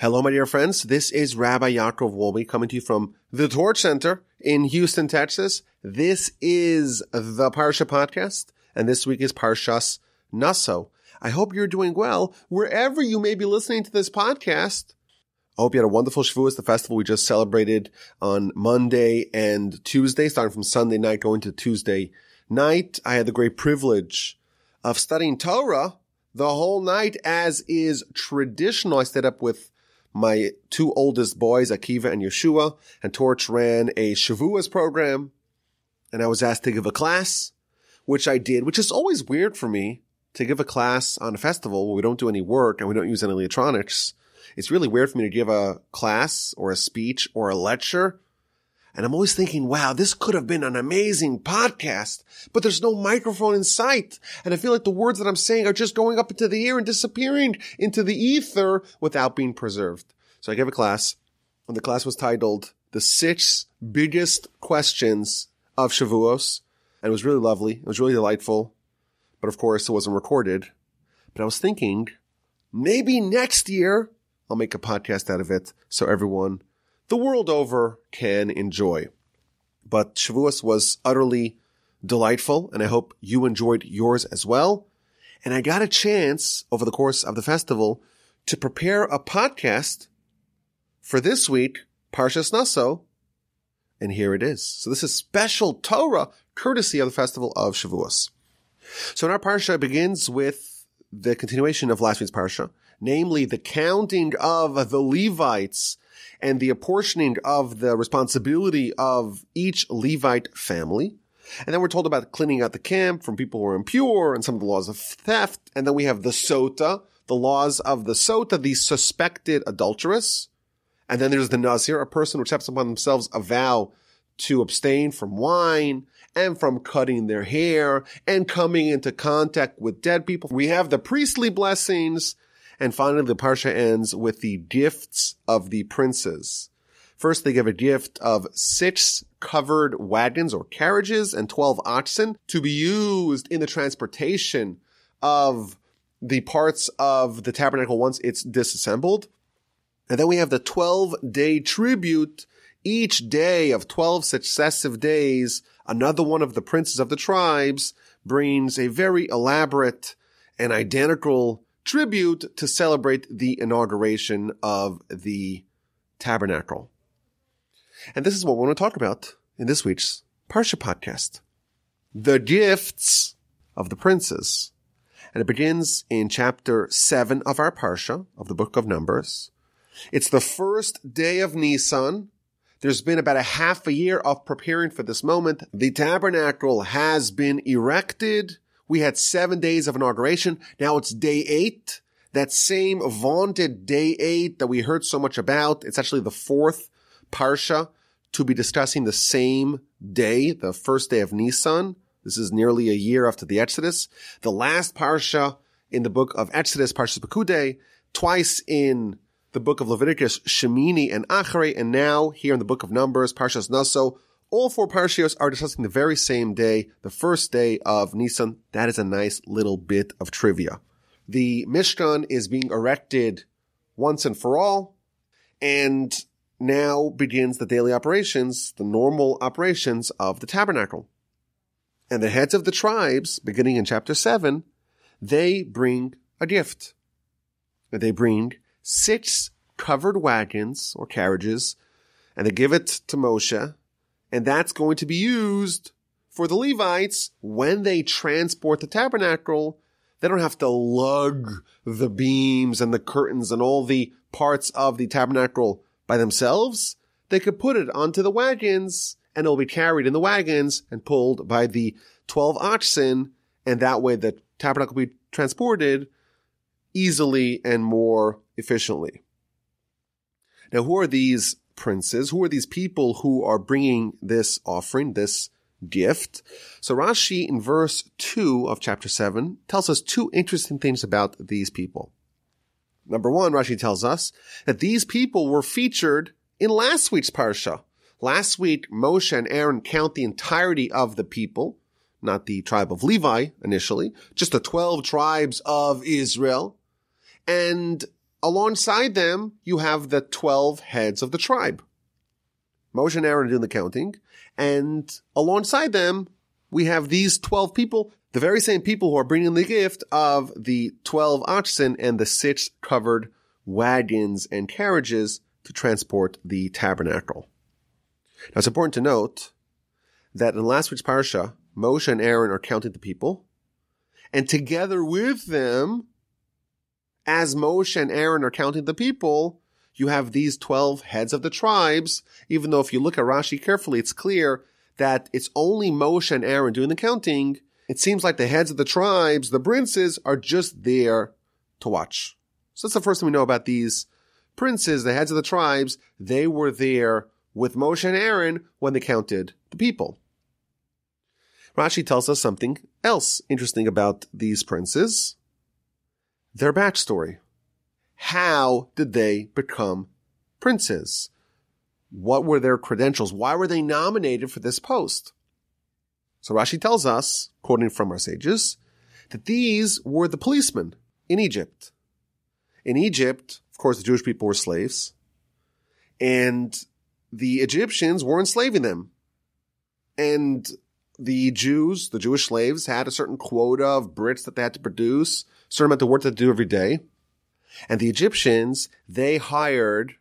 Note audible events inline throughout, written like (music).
Hello, my dear friends. This is Rabbi Yaakov Wolbe coming to you from the Torch Center in Houston, Texas. This is the Parsha podcast, and this week is Parshas Naso. I hope you're doing well wherever you may be listening to this podcast. I hope you had a wonderful Shavuos, the festival we just celebrated on Monday and Tuesday, starting from Sunday night going to Tuesday night. I had the great privilege of studying Torah the whole night as is traditional. I stayed up with my two oldest boys, Akiva and Yeshua, and Torch ran a Shavuos program, and I was asked to give a class, which I did, which is always weird for me to give a class on a festival where we don't do any work and we don't use any electronics. It's really weird for me to give a class or a speech or a lecture. And I'm always thinking, wow, this could have been an amazing podcast, but there's no microphone in sight. And I feel like the words that I'm saying are just going up into the air and disappearing into the ether without being preserved. So I gave a class and the class was titled the six biggest questions of Shavuos. And it was really lovely. It was really delightful. But of course it wasn't recorded. But I was thinking maybe next year I'll make a podcast out of it so everyone the world over can enjoy. But Shavuos was utterly delightful, and I hope you enjoyed yours as well. And I got a chance over the course of the festival to prepare a podcast for this week, Parshas Naso, and here it is. So this is special Torah courtesy of the festival of Shavuos. So in our parsha begins with the continuation of last week's parsha, namely the counting of the Levites and the apportioning of the responsibility of each Levite family. And then we're told about cleaning out the camp from people who are impure and some of the laws of theft. And then we have the sota, the laws of the sota, the suspected adulteress. And then there's the nazir, a person who accepts upon themselves a vow to abstain from wine and from cutting their hair and coming into contact with dead people. We have the priestly blessings and finally, the parsha ends with the gifts of the princes. First, they give a gift of six covered wagons or carriages and 12 oxen to be used in the transportation of the parts of the tabernacle once it's disassembled. And then we have the 12 day tribute. Each day of 12 successive days, another one of the princes of the tribes brings a very elaborate and identical tribute to celebrate the inauguration of the tabernacle. And this is what we want to talk about in this week's Parsha podcast. The gifts of the princes. And it begins in chapter seven of our Parsha of the book of Numbers. It's the first day of Nisan. There's been about a half a year of preparing for this moment. The tabernacle has been erected. We had seven days of inauguration. Now it's day eight. That same vaunted day eight that we heard so much about. It's actually the fourth parsha to be discussing the same day, the first day of Nisan. This is nearly a year after the Exodus. The last parsha in the book of Exodus, Parshas Pekudei, twice in the book of Leviticus, Shemini and Acharei, and now here in the book of Numbers, Parshas Naso, all four parshios are discussing the very same day, the first day of Nisan. That is a nice little bit of trivia. The Mishkan is being erected once and for all, and now begins the daily operations, the normal operations of the tabernacle. And the heads of the tribes, beginning in chapter 7, they bring a gift. They bring six covered wagons or carriages, and they give it to Moshe, and that's going to be used for the Levites when they transport the tabernacle. They don't have to lug the beams and the curtains and all the parts of the tabernacle by themselves. They could put it onto the wagons and it'll be carried in the wagons and pulled by the 12 oxen. And that way the tabernacle will be transported easily and more efficiently. Now, who are these princes? Who are these people who are bringing this offering, this gift? So Rashi in verse 2 of chapter 7 tells us two interesting things about these people. Number one, Rashi tells us that these people were featured in last week's parsha. Last week, Moshe and Aaron count the entirety of the people, not the tribe of Levi initially, just the 12 tribes of Israel. And alongside them, you have the 12 heads of the tribe. Moshe and Aaron are doing the counting, and alongside them, we have these 12 people, the very same people who are bringing the gift of the 12 oxen and the six covered wagons and carriages to transport the tabernacle. Now it's important to note that in last week's parsha, Moshe and Aaron are counting the people, and together with them, as Moshe and Aaron are counting the people, you have these 12 heads of the tribes, even though if you look at Rashi carefully, it's clear that it's only Moshe and Aaron doing the counting. It seems like the heads of the tribes, the princes, are just there to watch. So that's the first thing we know about these princes, the heads of the tribes. They were there with Moshe and Aaron when they counted the people. Rashi tells us something else interesting about these princes. Their backstory. How did they become princes? What were their credentials? Why were they nominated for this post? So Rashi tells us, quoting from our sages, that these were the policemen in Egypt. In Egypt, of course, the Jewish people were slaves, and the Egyptians were enslaving them. And the Jews, the Jewish slaves, had a certain quota of Brits that they had to produce, certain amount of work to do every day. And the Egyptians, they hired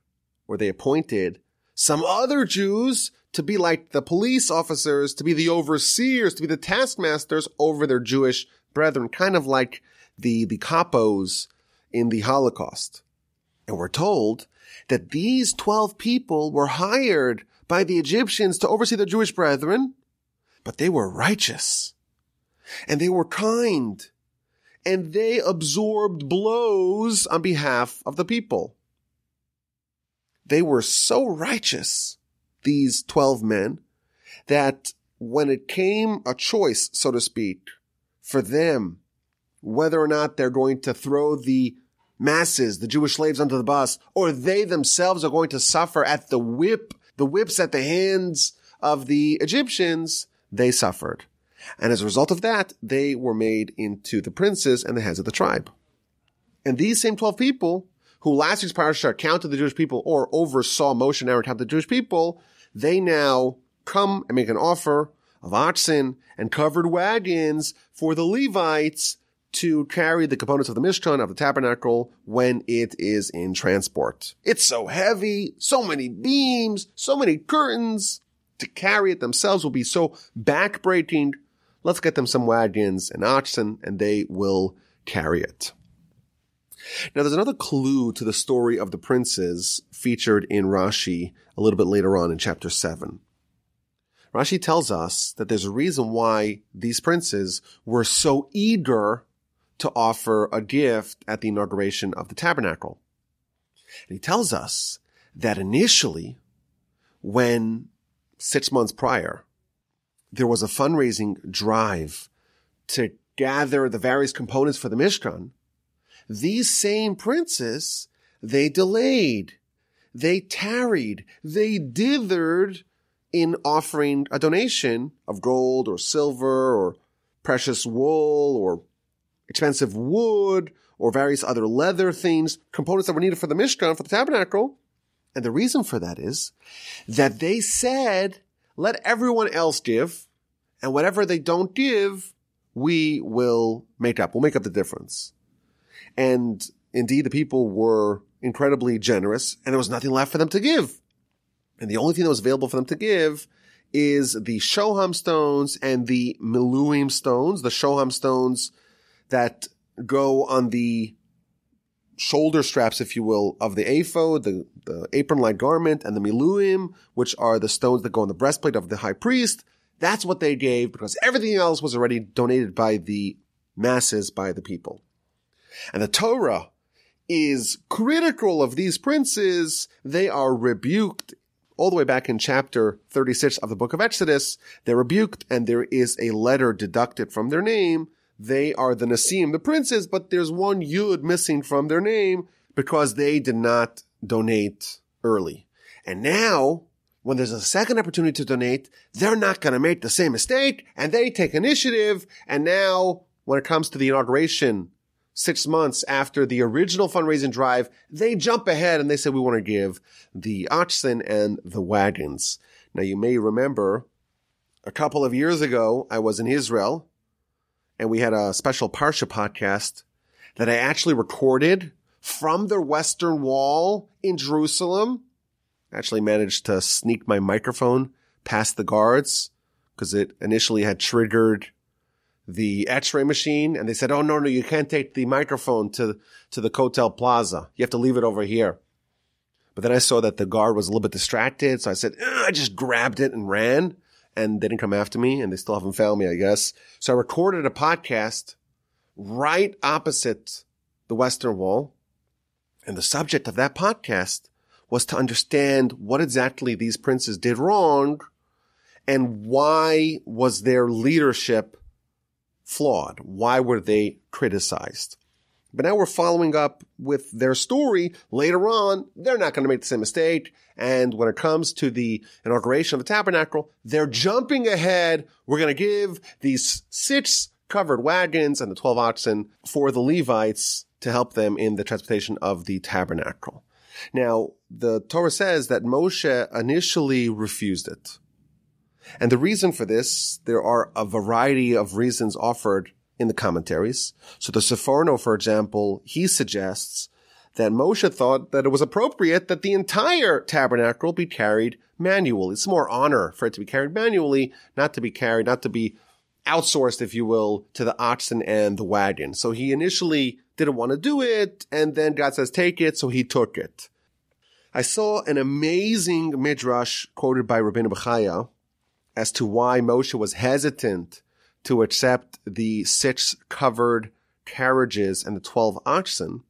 or they appointed some other Jews to be like the police officers, to be the overseers, to be the taskmasters over their Jewish brethren, kind of like the, the capos in the Holocaust. And we're told that these 12 people were hired by the Egyptians to oversee their Jewish brethren, but they were righteous and they were kind and they absorbed blows on behalf of the people. They were so righteous, these 12 men, that when it came a choice, so to speak, for them, whether or not they're going to throw the masses, the Jewish slaves under the bus, or they themselves are going to suffer at the whip, the whips at the hands of the Egyptians, they suffered. And as a result of that, they were made into the princes and the heads of the tribe. And these same 12 people who last week's parasha counted the Jewish people or oversaw Moshe and Aaron count the Jewish people, they now come and make an offer of oxen and covered wagons for the Levites to carry the components of the Mishkan, of the tabernacle, when it is in transport. It's so heavy, so many beams, so many curtains. To carry it themselves will be so backbreaking. Let's get them some wagons and oxen and they will carry it. Now there's another clue to the story of the princes featured in Rashi a little bit later on in chapter 7. Rashi tells us that there's a reason why these princes were so eager to offer a gift at the inauguration of the tabernacle. And he tells us that initially, when six months prior, there was a fundraising drive to gather the various components for the Mishkan, these same princes, they delayed, they tarried, they dithered in offering a donation of gold or silver or precious wool or expensive wood or various other leather things, components that were needed for the Mishkan, for the tabernacle. And the reason for that is that they said, let everyone else give, and whatever they don't give, we will make up. We'll make up the difference. And indeed, the people were incredibly generous, and there was nothing left for them to give. And the only thing that was available for them to give is the Shoham stones and the Miluim stones. The Shoham stones that go on the shoulder straps, if you will, of the ephod, the, the apron-like garment, and the miluim, which are the stones that go on the breastplate of the high priest. That's what they gave because everything else was already donated by the masses, by the people. And the Torah is critical of these princes. They are rebuked all the way back in chapter 36 of the book of Exodus. They're rebuked and there is a letter deducted from their name they are the Nasim, the princes, but there's one Yud missing from their name because they did not donate early. And now, when there's a second opportunity to donate, they're not going to make the same mistake and they take initiative. And now, when it comes to the inauguration six months after the original fundraising drive, they jump ahead and they say, we want to give the oxen and the wagons. Now, you may remember a couple of years ago, I was in Israel and we had a special Parsha podcast that I actually recorded from the Western Wall in Jerusalem. I actually managed to sneak my microphone past the guards because it initially had triggered the x-ray machine and they said, Oh, no, no, you can't take the microphone to, to the Kotel Plaza. You have to leave it over here. But then I saw that the guard was a little bit distracted. So I said, ah, I just grabbed it and ran and they didn't come after me and they still haven't found me, I guess. So I recorded a podcast right opposite the Western Wall. And the subject of that podcast was to understand what exactly these princes did wrong and why was their leadership flawed? Why were they criticized? But now we're following up with their story later on. They're not going to make the same mistake. And when it comes to the inauguration of the tabernacle, they're jumping ahead. We're going to give these six covered wagons and the 12 oxen for the Levites to help them in the transportation of the tabernacle. Now, the Torah says that Moshe initially refused it. And the reason for this, there are a variety of reasons offered in the commentaries. So the Sforno, for example, he suggests that Moshe thought that it was appropriate that the entire tabernacle be carried manually. It's more honor for it to be carried manually, not to be carried, not to be outsourced, if you will, to the oxen and the wagon. So he initially didn't want to do it, and then God says, take it, so he took it. I saw an amazing midrash quoted by Rabbeinu Bechaya as to why Moshe was hesitant to accept the six covered carriages and the 12 oxen.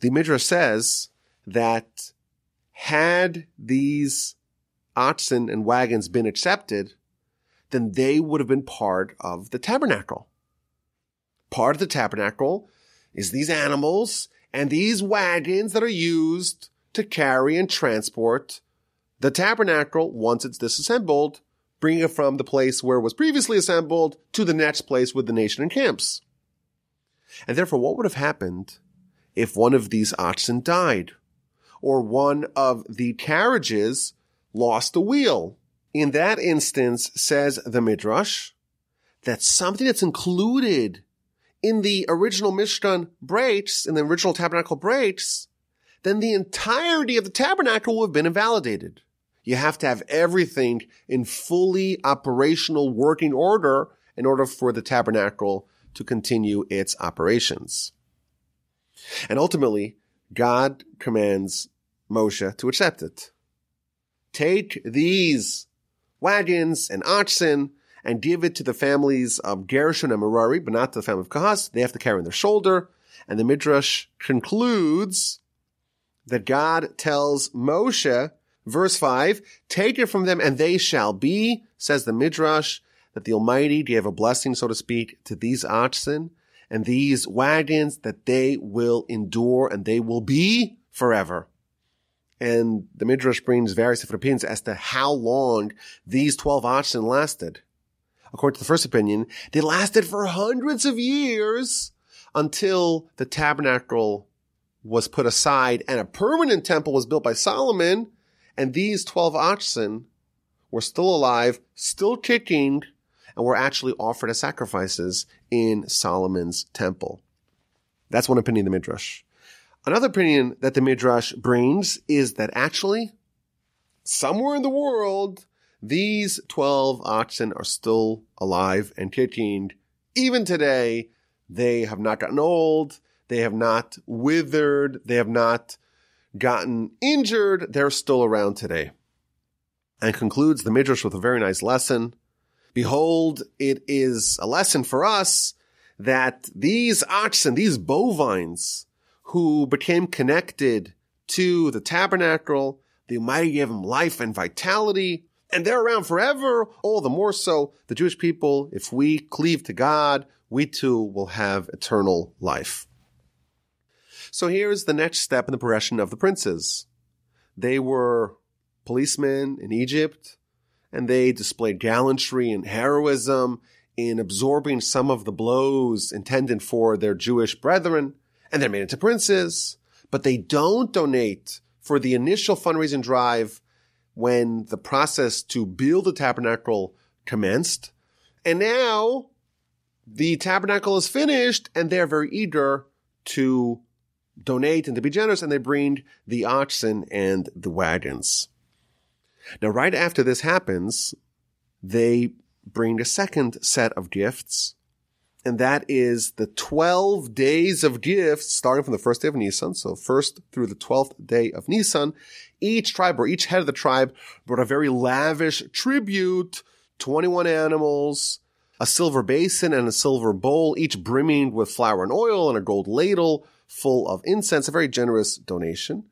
The Midrash says that had these oxen and wagons been accepted, then they would have been part of the tabernacle. Part of the tabernacle is these animals and these wagons that are used to carry and transport the tabernacle, once it's disassembled, bringing it from the place where it was previously assembled to the next place with the nation encamps. And therefore, what would have happened if one of these oxen died? Or one of the carriages lost a wheel? In that instance, says the Midrash, that something that's included in the original Mishkan breaks, in the original tabernacle breaks, then the entirety of the tabernacle will have been invalidated. You have to have everything in fully operational working order in order for the tabernacle to continue its operations. And ultimately, God commands Moshe to accept it. Take these wagons and oxen and give it to the families of Gershon and Merari, but not to the family of Kahas. They have to carry on their shoulder. And the Midrash concludes that God tells Moshe Verse 5, take it from them and they shall be, says the Midrash, that the Almighty gave a blessing, so to speak, to these oxen and these wagons that they will endure and they will be forever. And the Midrash brings various different opinions as to how long these 12 oxen lasted. According to the first opinion, they lasted for hundreds of years until the tabernacle was put aside and a permanent temple was built by Solomon and these 12 oxen were still alive, still kicking, and were actually offered as sacrifices in Solomon's temple. That's one opinion of the Midrash. Another opinion that the Midrash brings is that actually, somewhere in the world, these 12 oxen are still alive and kicking. Even today, they have not gotten old. They have not withered. They have not gotten injured, they're still around today. And concludes the Midrash with a very nice lesson. Behold, it is a lesson for us that these oxen, these bovines, who became connected to the tabernacle, the Almighty gave them life and vitality, and they're around forever. All the more so, the Jewish people, if we cleave to God, we too will have eternal life. So here's the next step in the progression of the princes. They were policemen in Egypt, and they displayed gallantry and heroism in absorbing some of the blows intended for their Jewish brethren, and they're made into princes, but they don't donate for the initial fundraising drive when the process to build the tabernacle commenced. And now the tabernacle is finished and they're very eager to donate and to be generous and they bring the oxen and the wagons. Now, right after this happens, they bring a second set of gifts and that is the 12 days of gifts starting from the first day of Nisan. So first through the 12th day of Nisan, each tribe or each head of the tribe brought a very lavish tribute, 21 animals, a silver basin and a silver bowl, each brimming with flour and oil and a gold ladle full of incense, a very generous donation.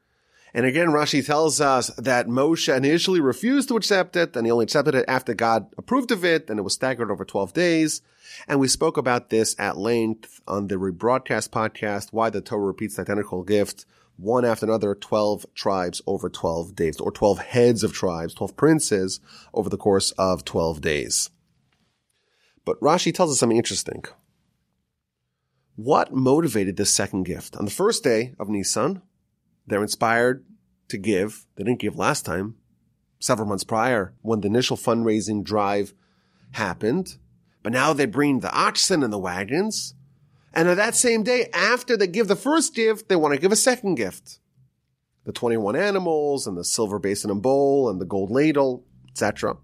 And again, Rashi tells us that Moshe initially refused to accept it, and he only accepted it after God approved of it, and it was staggered over 12 days. And we spoke about this at length on the rebroadcast podcast, why the Torah repeats the identical gift, one after another, 12 tribes over 12 days, or 12 heads of tribes, 12 princes over the course of 12 days. But Rashi tells us something interesting. What motivated this second gift? On the first day of Nisan, they're inspired to give. They didn't give last time, several months prior, when the initial fundraising drive happened. But now they bring the oxen and the wagons. And on that same day, after they give the first gift, they want to give a second gift. The 21 animals and the silver basin and bowl and the gold ladle, etc.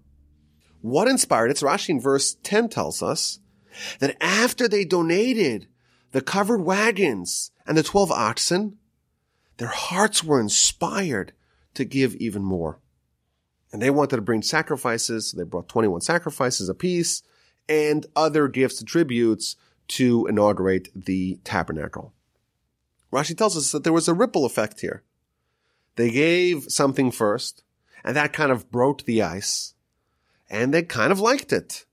What inspired it? Rashi in verse 10 tells us that after they donated the covered wagons and the 12 oxen, their hearts were inspired to give even more. And they wanted to bring sacrifices. They brought 21 sacrifices apiece and other gifts and tributes to inaugurate the tabernacle. Rashi tells us that there was a ripple effect here. They gave something first, and that kind of broke the ice and they kind of liked it.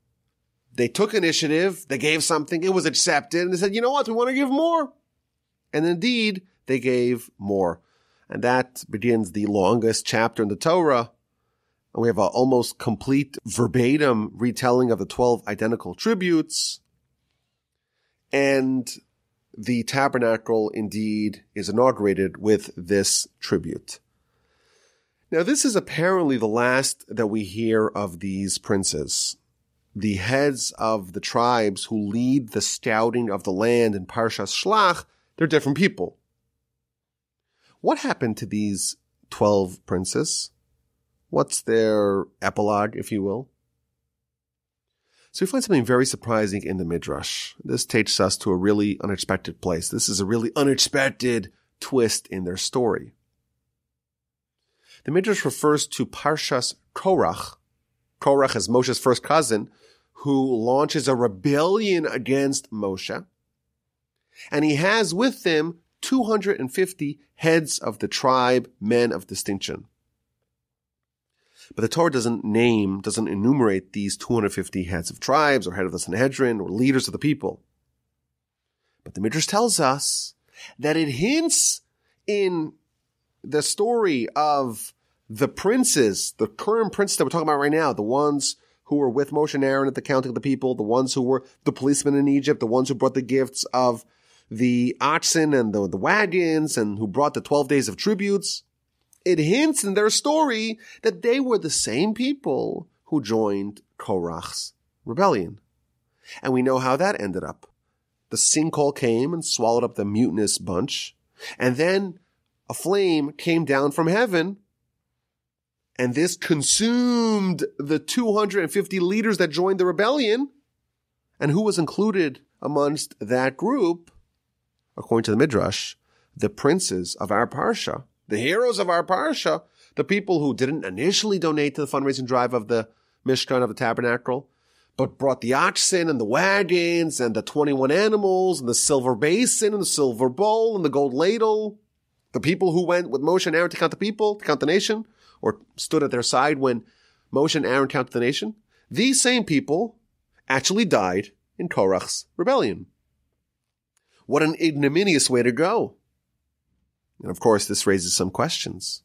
They took initiative, they gave something, it was accepted, and they said, you know what, we want to give more. And indeed, they gave more. And that begins the longest chapter in the Torah. And we have an almost complete verbatim retelling of the 12 identical tributes. And the tabernacle indeed is inaugurated with this tribute. Now, this is apparently the last that we hear of these princes, the heads of the tribes who lead the scouting of the land in Parshas Shlach. They're different people. What happened to these 12 princes? What's their epilogue, if you will? So we find something very surprising in the Midrash. This takes us to a really unexpected place. This is a really unexpected twist in their story. The Midrash refers to Parshas Korach. Korach is Moshe's first cousin who launches a rebellion against Moshe. And he has with him 250 heads of the tribe, men of distinction. But the Torah doesn't name, doesn't enumerate these 250 heads of tribes or head of the Sanhedrin or leaders of the people. But the Midrash tells us that it hints in the story of the princes, the current princes that we're talking about right now, the ones who were with Moshe and Aaron at the counting of the people, the ones who were the policemen in Egypt, the ones who brought the gifts of the oxen and the, the wagons and who brought the 12 days of tributes. It hints in their story that they were the same people who joined Korach's rebellion. And we know how that ended up. The sinkhole came and swallowed up the mutinous bunch. And then a flame came down from heaven and this consumed the 250 leaders that joined the rebellion. And who was included amongst that group? According to the Midrash, the princes of our Parsha, the heroes of our Parsha, the people who didn't initially donate to the fundraising drive of the Mishkan of the Tabernacle, but brought the oxen and the wagons and the 21 animals and the silver basin and the silver bowl and the gold ladle. The people who went with Moshe and Aaron to count the people, to count the nation, or stood at their side when Moshe and Aaron counted the nation, these same people actually died in Korach's rebellion. What an ignominious way to go. And of course, this raises some questions.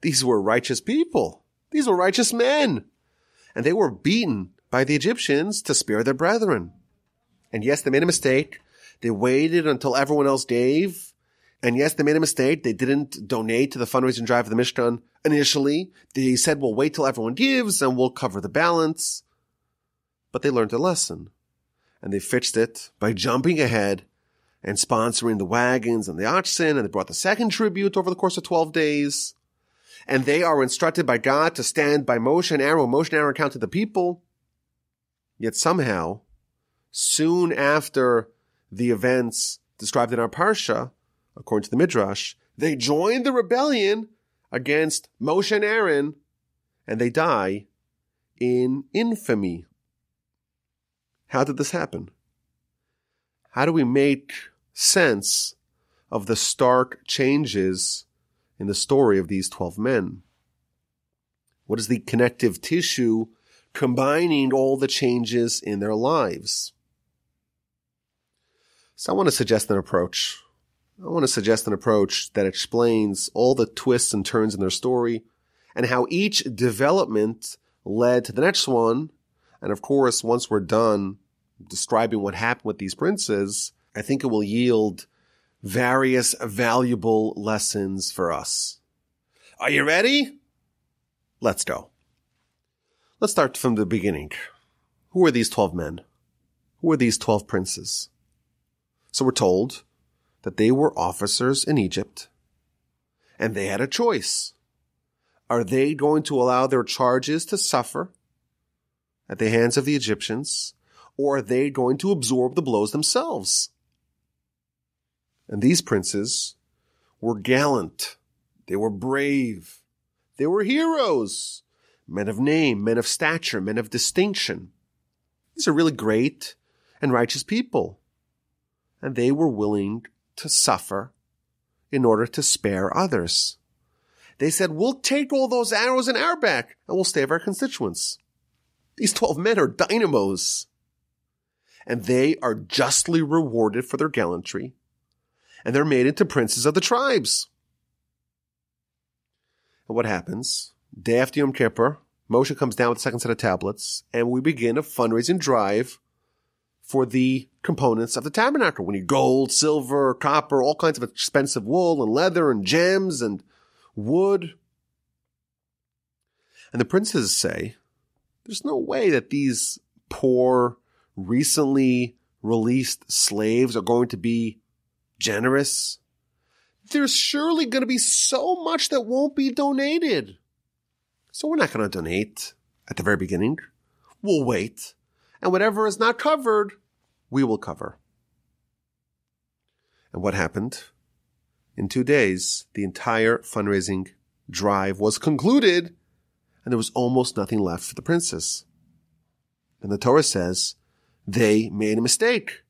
These were righteous people. These were righteous men. And they were beaten by the Egyptians to spare their brethren. And yes, they made a mistake. They waited until everyone else gave. And yes, they made a mistake. They didn't donate to the fundraising drive of the Mishkan initially. They said, we'll wait till everyone gives and we'll cover the balance. But they learned a lesson and they fixed it by jumping ahead and sponsoring the wagons and the oxen. And they brought the second tribute over the course of 12 days. And they are instructed by God to stand by Moshe and Aaron. Moshe and Aaron counted the people. Yet somehow, soon after the events described in our Parsha, according to the Midrash, they join the rebellion against Moshe and Aaron, and they die in infamy. How did this happen? How do we make sense of the stark changes in the story of these 12 men? What is the connective tissue combining all the changes in their lives? So I want to suggest an approach. I want to suggest an approach that explains all the twists and turns in their story and how each development led to the next one. And of course, once we're done describing what happened with these princes, I think it will yield various valuable lessons for us. Are you ready? Let's go. Let's start from the beginning. Who are these 12 men? Who are these 12 princes? So we're told that they were officers in Egypt and they had a choice. Are they going to allow their charges to suffer at the hands of the Egyptians or are they going to absorb the blows themselves? And these princes were gallant. They were brave. They were heroes, men of name, men of stature, men of distinction. These are really great and righteous people and they were willing to suffer in order to spare others. They said, we'll take all those arrows in our back and we'll save our constituents. These 12 men are dynamos. And they are justly rewarded for their gallantry. And they're made into princes of the tribes. And what happens? Day after Yom Kippur, Moshe comes down with the second set of tablets, and we begin a fundraising drive for the components of the tabernacle. We need gold, silver, copper, all kinds of expensive wool and leather and gems and wood. And the princes say, there's no way that these poor, recently released slaves are going to be generous. There's surely going to be so much that won't be donated. So we're not going to donate at the very beginning. We'll wait and whatever is not covered, we will cover. And what happened? In two days, the entire fundraising drive was concluded and there was almost nothing left for the princess. And the Torah says they made a mistake.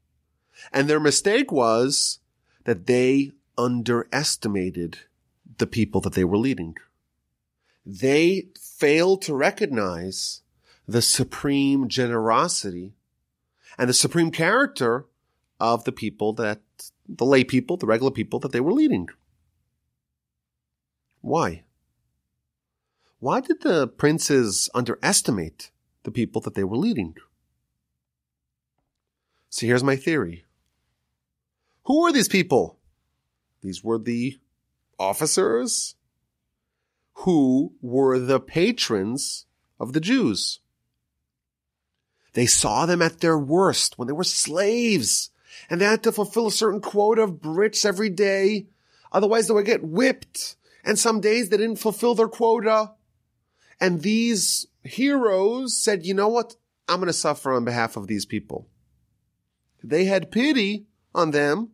And their mistake was that they underestimated the people that they were leading. They failed to recognize the supreme generosity and the supreme character of the people that, the lay people, the regular people that they were leading. Why? Why did the princes underestimate the people that they were leading? See, here's my theory. Who were these people? These were the officers who were the patrons of the Jews. They saw them at their worst when they were slaves and they had to fulfill a certain quota of brits every day. Otherwise they would get whipped. And some days they didn't fulfill their quota. And these heroes said, you know what? I'm going to suffer on behalf of these people. They had pity on them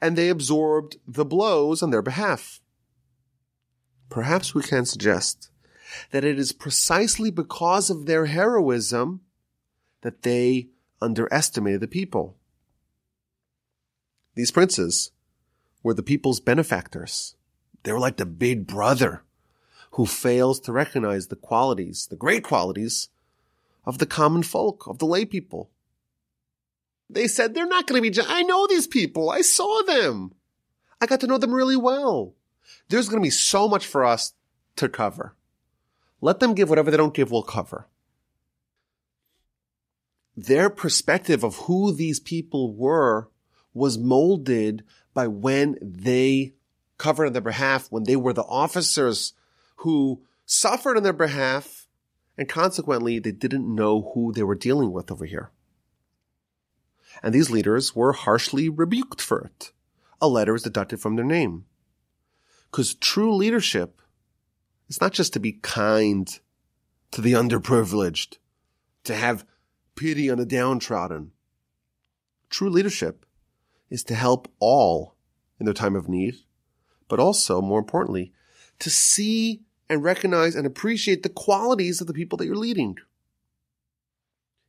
and they absorbed the blows on their behalf. Perhaps we can suggest that it is precisely because of their heroism that they underestimated the people. These princes were the people's benefactors. They were like the big brother who fails to recognize the qualities, the great qualities of the common folk, of the lay people. They said they're not going to be, I know these people. I saw them. I got to know them really well. There's going to be so much for us to cover. Let them give whatever they don't give, we'll cover. Their perspective of who these people were was molded by when they covered on their behalf, when they were the officers who suffered on their behalf, and consequently, they didn't know who they were dealing with over here. And these leaders were harshly rebuked for it. A letter is deducted from their name. Because true leadership is not just to be kind to the underprivileged, to have pity on the downtrodden. True leadership is to help all in their time of need, but also, more importantly, to see and recognize and appreciate the qualities of the people that you're leading.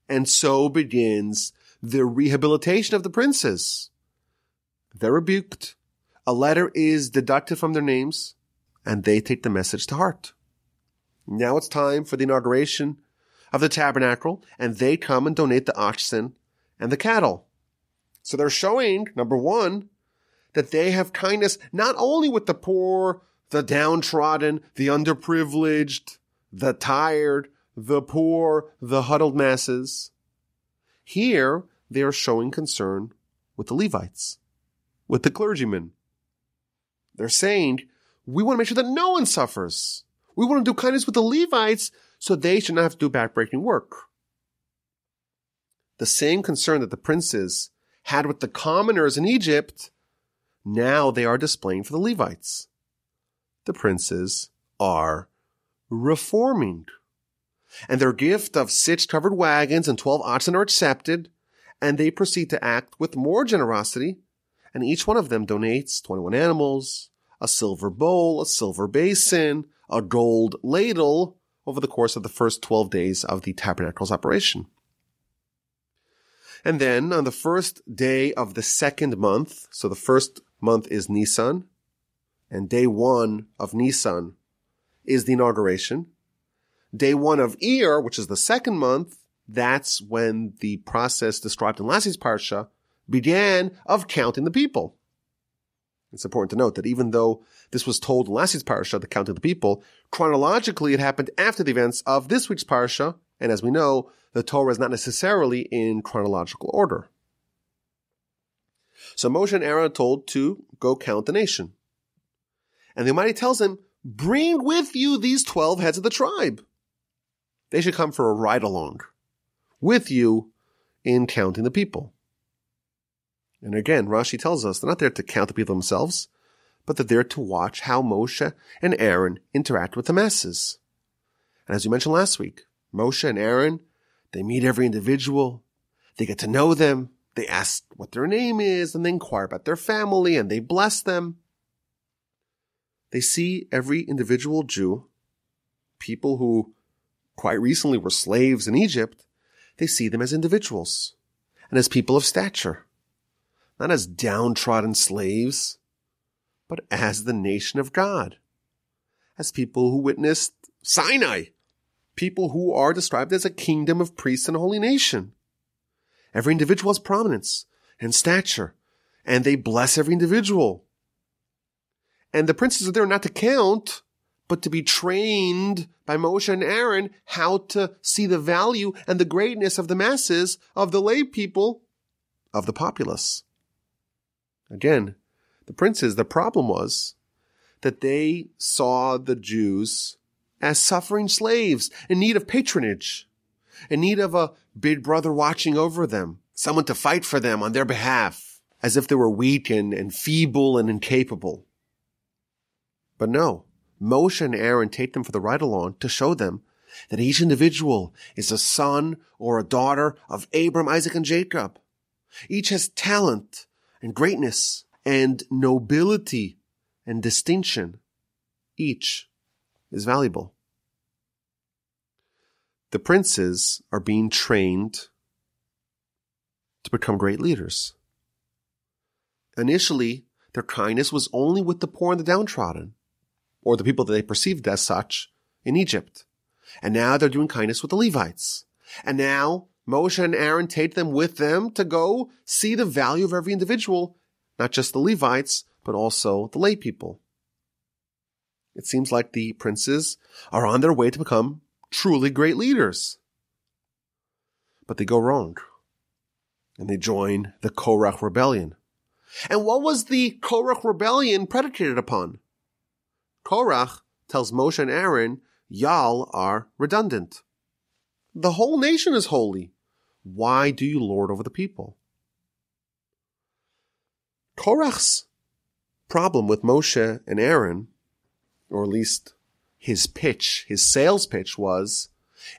And so begins the rehabilitation of the princes. They're rebuked. A letter is deducted from their names and they take the message to heart. Now it's time for the inauguration of the tabernacle and they come and donate the oxen and the cattle. So they're showing, number one, that they have kindness not only with the poor, the downtrodden, the underprivileged, the tired, the poor, the huddled masses. Here, they are showing concern with the Levites, with the clergymen. They're saying, we want to make sure that no one suffers. We want to do kindness with the Levites so they should not have to do backbreaking work. The same concern that the princes had with the commoners in Egypt, now they are displaying for the Levites. The princes are reforming. And their gift of six covered wagons and 12 oxen are accepted, and they proceed to act with more generosity, and each one of them donates 21 animals, a silver bowl, a silver basin, a gold ladle over the course of the first 12 days of the tabernacle's operation. And then on the first day of the second month, so the first month is Nisan, and day one of Nisan is the inauguration. Day one of Iyar, which is the second month, that's when the process described in last week's parsha began of counting the people. It's important to note that even though this was told in last week's parsha, the count of the people, chronologically it happened after the events of this week's parsha, and as we know, the Torah is not necessarily in chronological order. So Moshe and Aaron are told to go count the nation. And the Almighty tells them, bring with you these 12 heads of the tribe. They should come for a ride along with you in counting the people. And again, Rashi tells us they're not there to count the people themselves, but they're there to watch how Moshe and Aaron interact with the masses. And as we mentioned last week, Moshe and Aaron, they meet every individual, they get to know them, they ask what their name is, and they inquire about their family, and they bless them. They see every individual Jew, people who quite recently were slaves in Egypt, they see them as individuals and as people of stature not as downtrodden slaves, but as the nation of God, as people who witnessed Sinai, people who are described as a kingdom of priests and a holy nation. Every individual has prominence and stature, and they bless every individual. And the princes are there not to count, but to be trained by Moshe and Aaron how to see the value and the greatness of the masses of the lay people of the populace. Again, the princes, the problem was that they saw the Jews as suffering slaves in need of patronage, in need of a big brother watching over them, someone to fight for them on their behalf, as if they were weak and, and feeble and incapable. But no, Moshe and Aaron take them for the ride along to show them that each individual is a son or a daughter of Abram, Isaac, and Jacob. Each has talent and greatness and nobility and distinction. Each is valuable. The princes are being trained to become great leaders. Initially, their kindness was only with the poor and the downtrodden, or the people that they perceived as such in Egypt. And now they're doing kindness with the Levites. And now Moshe and Aaron take them with them to go see the value of every individual, not just the Levites, but also the lay people. It seems like the princes are on their way to become truly great leaders. But they go wrong. And they join the Korach rebellion. And what was the Korach rebellion predicated upon? Korach tells Moshe and Aaron, y'all are redundant. The whole nation is holy. Why do you lord over the people? Korach's problem with Moshe and Aaron, or at least his pitch, his sales pitch was,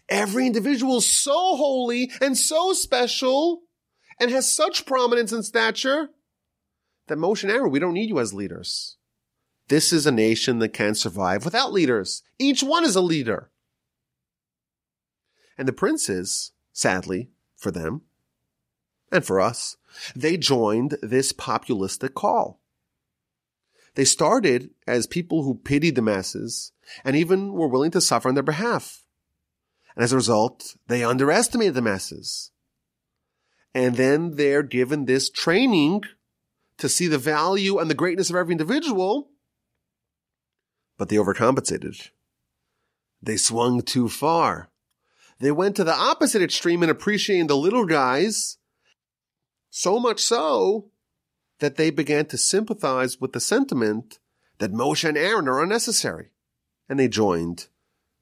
every individual is so holy and so special and has such prominence and stature that Moshe and Aaron, we don't need you as leaders. This is a nation that can survive without leaders. Each one is a leader. And the princes, sadly, for them, and for us, they joined this populistic call. They started as people who pitied the masses and even were willing to suffer on their behalf. And as a result, they underestimated the masses. And then they're given this training to see the value and the greatness of every individual, but they overcompensated. They swung too far. They went to the opposite extreme in appreciating the little guys, so much so that they began to sympathize with the sentiment that Moshe and Aaron are unnecessary. And they joined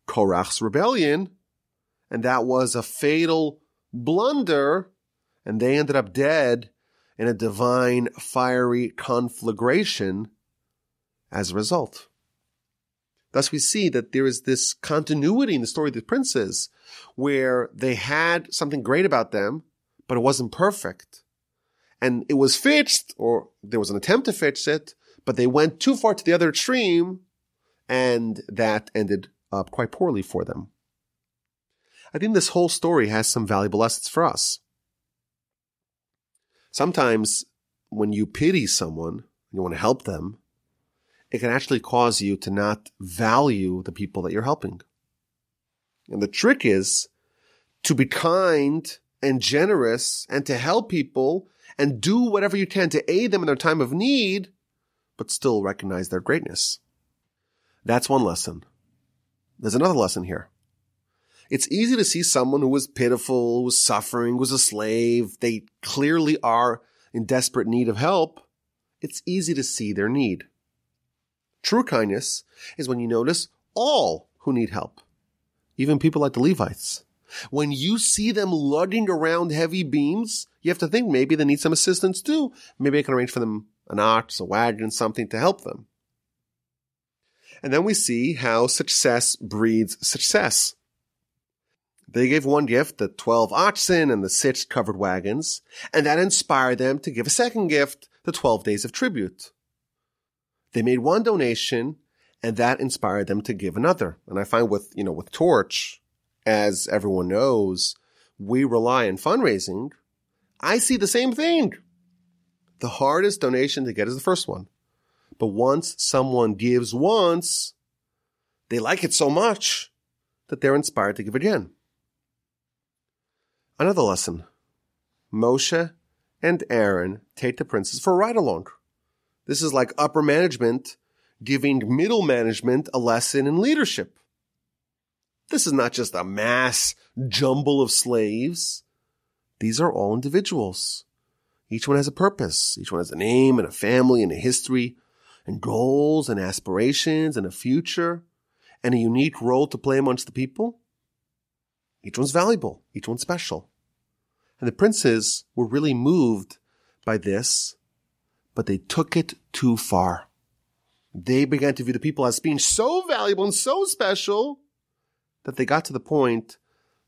Korach's rebellion, and that was a fatal blunder, and they ended up dead in a divine fiery conflagration as a result. Thus we see that there is this continuity in the story of the princes where they had something great about them, but it wasn't perfect. And it was fixed, or there was an attempt to fix it, but they went too far to the other extreme, and that ended up quite poorly for them. I think this whole story has some valuable lessons for us. Sometimes when you pity someone, you want to help them, it can actually cause you to not value the people that you're helping. And the trick is to be kind and generous and to help people and do whatever you can to aid them in their time of need, but still recognize their greatness. That's one lesson. There's another lesson here. It's easy to see someone who was pitiful, who was suffering, was a slave. They clearly are in desperate need of help. It's easy to see their need. True kindness is when you notice all who need help, even people like the Levites. When you see them lugging around heavy beams, you have to think maybe they need some assistance too. Maybe I can arrange for them an ox, a wagon, something to help them. And then we see how success breeds success. They gave one gift, the 12 oxen and the six covered wagons, and that inspired them to give a second gift, the 12 days of tribute. They made one donation and that inspired them to give another. And I find with, you know, with Torch, as everyone knows, we rely on fundraising. I see the same thing. The hardest donation to get is the first one. But once someone gives once, they like it so much that they're inspired to give again. Another lesson. Moshe and Aaron take the princes for a ride along. This is like upper management giving middle management a lesson in leadership. This is not just a mass jumble of slaves. These are all individuals. Each one has a purpose. Each one has a name and a family and a history and goals and aspirations and a future and a unique role to play amongst the people. Each one's valuable. Each one's special. And the princes were really moved by this but they took it too far. They began to view the people as being so valuable and so special that they got to the point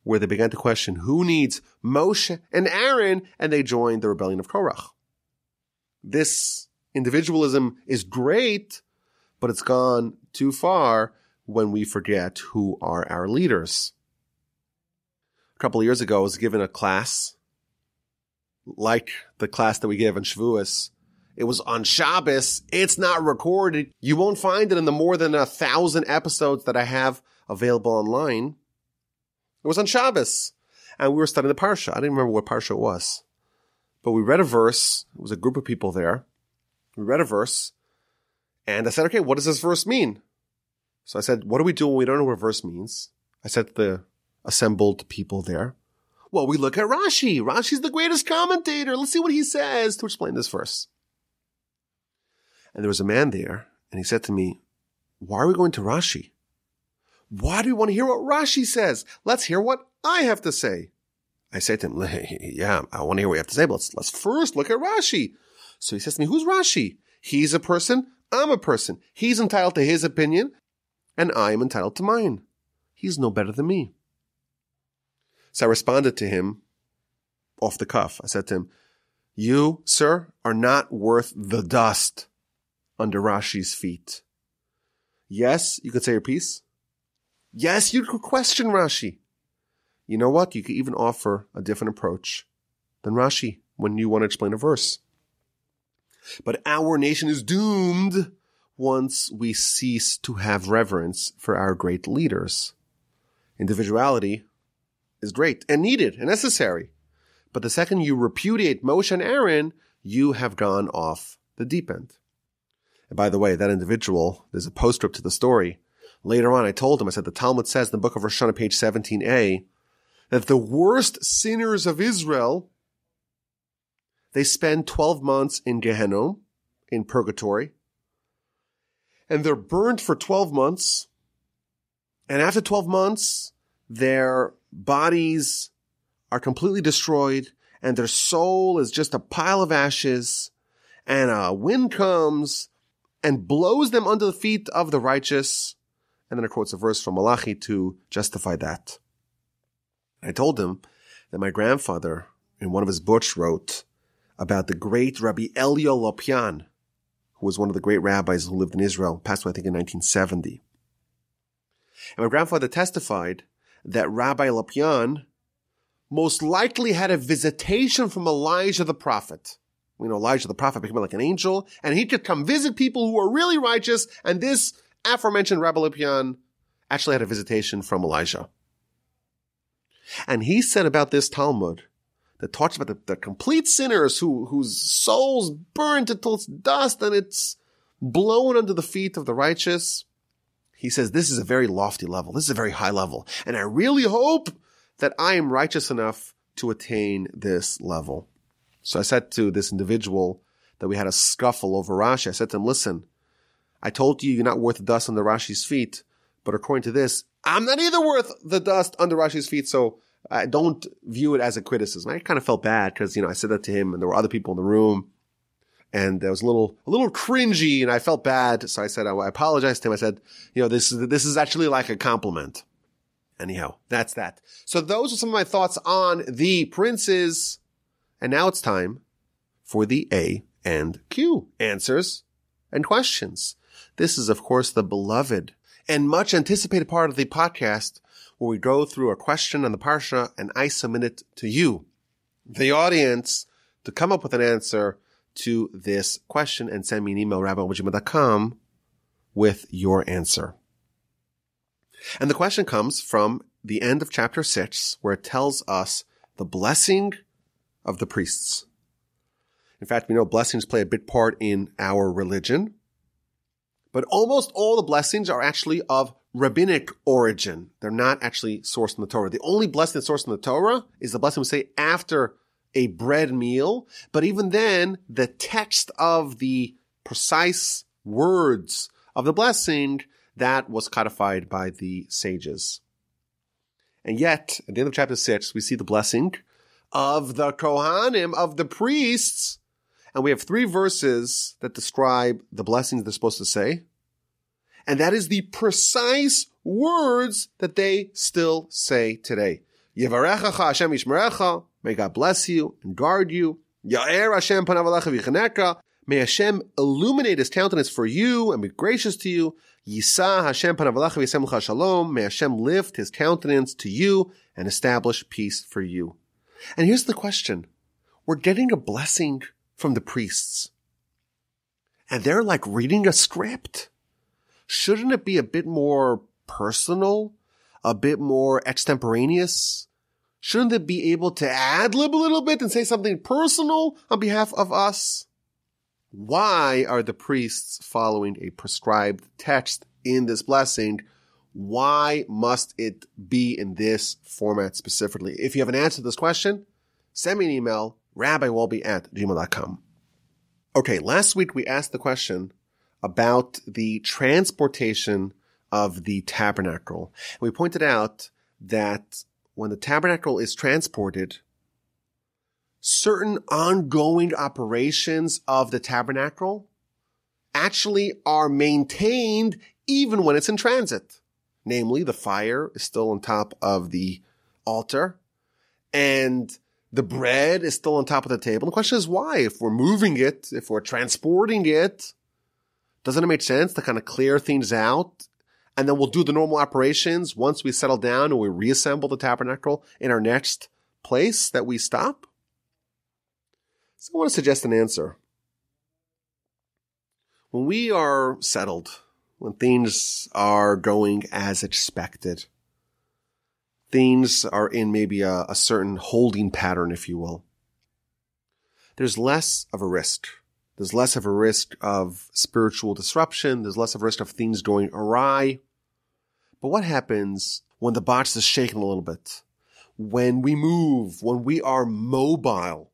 where they began to question who needs Moshe and Aaron, and they joined the rebellion of Korach. This individualism is great, but it's gone too far when we forget who are our leaders. A couple years ago, I was given a class like the class that we give in Shavuos it was on Shabbos. It's not recorded. You won't find it in the more than a thousand episodes that I have available online. It was on Shabbos. And we were studying the Parsha. I didn't remember what Parsha it was. But we read a verse. It was a group of people there. We read a verse. And I said, okay, what does this verse mean? So I said, what do we do when we don't know what a verse means? I said to the assembled people there, Well, we look at Rashi. Rashi's the greatest commentator. Let's see what he says to explain this verse. And there was a man there, and he said to me, Why are we going to Rashi? Why do we want to hear what Rashi says? Let's hear what I have to say. I said to him, (laughs) Yeah, I want to hear what you have to say, but let's, let's first look at Rashi. So he says to me, Who's Rashi? He's a person, I'm a person. He's entitled to his opinion, and I am entitled to mine. He's no better than me. So I responded to him off the cuff. I said to him, You, sir, are not worth the dust under Rashi's feet. Yes, you could say your piece. Yes, you could question Rashi. You know what? You could even offer a different approach than Rashi when you want to explain a verse. But our nation is doomed once we cease to have reverence for our great leaders. Individuality is great and needed and necessary. But the second you repudiate Moshe and Aaron, you have gone off the deep end. And by the way, that individual, there's a postscript to the story. Later on, I told him, I said, the Talmud says in the book of Rosh Hashanah, page 17a, that the worst sinners of Israel, they spend 12 months in Gehenna, in purgatory, and they're burned for 12 months. And after 12 months, their bodies are completely destroyed and their soul is just a pile of ashes and a wind comes and blows them under the feet of the righteous. And then it quotes a verse from Malachi to justify that. I told him that my grandfather in one of his books wrote about the great Rabbi Elya Lopian, who was one of the great rabbis who lived in Israel, passed away, I think, in 1970. And my grandfather testified that Rabbi Lopian most likely had a visitation from Elijah the prophet. We know Elijah the prophet became like an angel, and he could come visit people who were really righteous, and this aforementioned Rabbi Lopian actually had a visitation from Elijah. And he said about this Talmud that talks about the, the complete sinners who, whose souls burned until it's dust and it's blown under the feet of the righteous. He says, this is a very lofty level. This is a very high level. And I really hope that I am righteous enough to attain this level. So I said to this individual that we had a scuffle over Rashi. I said to him, listen, I told you you're not worth the dust under Rashi's feet, but according to this, I'm not either worth the dust under Rashi's feet. So I don't view it as a criticism. I kind of felt bad because, you know, I said that to him and there were other people in the room and it was a little, a little cringy and I felt bad. So I said, oh, I apologized to him. I said, you know, this this is actually like a compliment. Anyhow, that's that. So those are some of my thoughts on the princes. And now it's time for the A and Q answers and questions. This is, of course, the beloved and much anticipated part of the podcast where we go through a question on the Parsha and I submit it to you, the audience, to come up with an answer to this question and send me an email, rabbi.com with your answer. And the question comes from the end of chapter six, where it tells us the blessing of the priests. In fact, we know blessings play a big part in our religion, but almost all the blessings are actually of rabbinic origin. They're not actually sourced in the Torah. The only blessing that's sourced in the Torah is the blessing we say after a bread meal. But even then, the text of the precise words of the blessing that was codified by the sages. And yet, at the end of chapter six, we see the blessing of the Kohanim, of the priests. And we have three verses that describe the blessings they're supposed to say. And that is the precise words that they still say today. Yevarechacha Hashem. May God bless you and guard you. Ya'er Hashem. May Hashem illuminate His countenance for you and be gracious to you. Yisa Hashem shalom. May Hashem lift His countenance to you and establish peace for you. And here's the question. We're getting a blessing from the priests. And they're like reading a script shouldn't it be a bit more personal, a bit more extemporaneous? Shouldn't it be able to ad lib a little bit and say something personal on behalf of us? Why are the priests following a prescribed text in this blessing Why must it be in this format specifically? If you have an answer to this question, send me an email, rabbiwolbe at gmail.com. Okay, last week we asked the question about the transportation of the tabernacle. We pointed out that when the tabernacle is transported, certain ongoing operations of the tabernacle actually are maintained even when it's in transit. Namely, the fire is still on top of the altar and the bread is still on top of the table. The question is why? If we're moving it, if we're transporting it, doesn't it make sense to kind of clear things out? And then we'll do the normal operations once we settle down and we reassemble the tabernacle in our next place that we stop? So I want to suggest an answer. When we are settled, when things are going as expected, things are in maybe a, a certain holding pattern, if you will, there's less of a risk. There's less of a risk of spiritual disruption. There's less of a risk of things going awry. But what happens when the box is shaken a little bit? When we move, when we are mobile,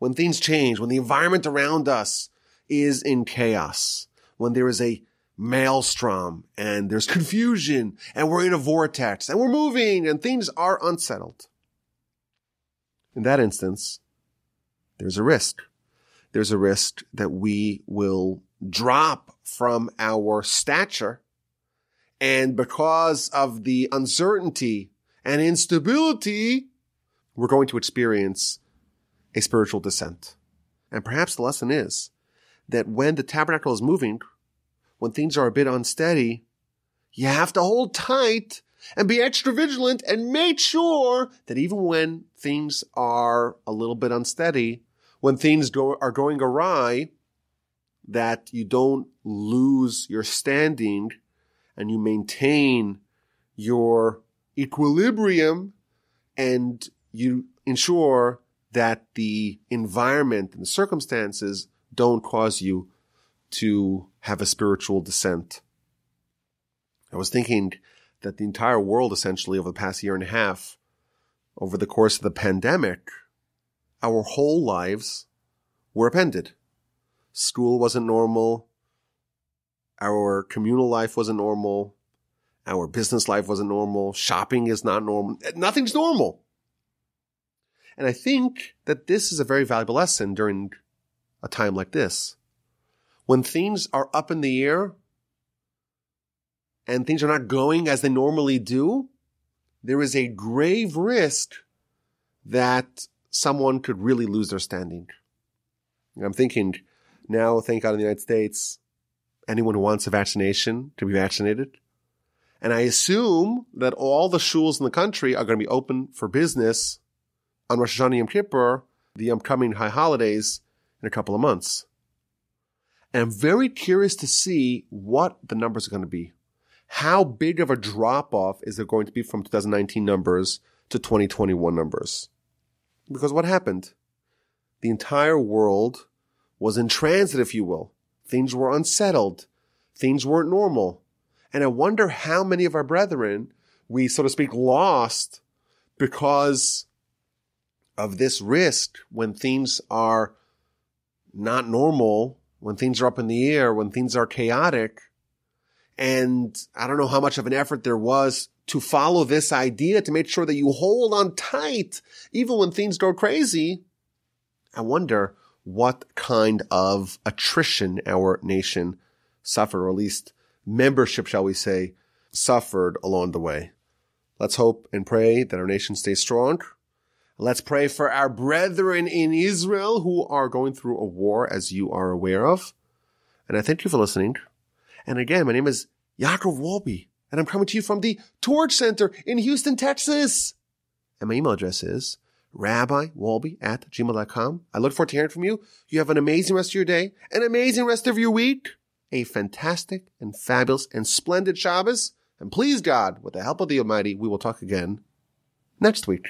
when things change, when the environment around us is in chaos, when there is a maelstrom and there's confusion and we're in a vortex and we're moving and things are unsettled. In that instance, there's a risk. There's a risk that we will drop from our stature. And because of the uncertainty and instability, we're going to experience a spiritual descent. And perhaps the lesson is that when the tabernacle is moving, when things are a bit unsteady, you have to hold tight and be extra vigilant and make sure that even when things are a little bit unsteady, when things go, are going awry, that you don't lose your standing and you maintain your equilibrium and you ensure that the environment and the circumstances don't cause you to have a spiritual descent. I was thinking that the entire world essentially over the past year and a half, over the course of the pandemic, our whole lives were appended. School wasn't normal. Our communal life wasn't normal. Our business life wasn't normal. Shopping is not normal. Nothing's normal. And I think that this is a very valuable lesson during a time like this. When things are up in the air and things are not going as they normally do, there is a grave risk that someone could really lose their standing. I'm thinking now, thank God in the United States, anyone who wants a vaccination to be vaccinated. And I assume that all the shuls in the country are going to be open for business on Rosh Hashanah Yom Kippur, the upcoming high holidays, in a couple of months. And I'm very curious to see what the numbers are going to be. How big of a drop off is there going to be from 2019 numbers to 2021 numbers? Because what happened? The entire world was in transit, if you will. Things were unsettled. Things weren't normal. And I wonder how many of our brethren we, so to speak, lost because of this risk when things are not normal, when things are up in the air, when things are chaotic. And I don't know how much of an effort there was to follow this idea to make sure that you hold on tight even when things go crazy. I wonder what kind of attrition our nation suffered, or at least membership, shall we say, suffered along the way. Let's hope and pray that our nation stays strong Let's pray for our brethren in Israel who are going through a war, as you are aware of. And I thank you for listening. And again, my name is Yaakov Wolbe, and I'm coming to you from the Torch Center in Houston, Texas. And my email address is rabbiwolbe at gmail.com. I look forward to hearing from you. You have an amazing rest of your day, an amazing rest of your week, a fantastic and fabulous and splendid Shabbos. And please God, with the help of the Almighty, we will talk again next week.